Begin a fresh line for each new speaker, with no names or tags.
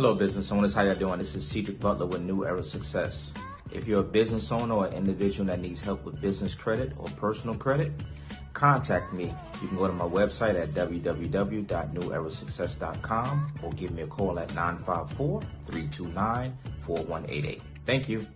Hello, business owners. How y'all doing? This is Cedric Butler with New Era Success. If you're a business owner or individual that needs help with business credit or personal credit, contact me. You can go to my website at www.newerasuccess.com or give me a call at 954-329-4188. Thank you.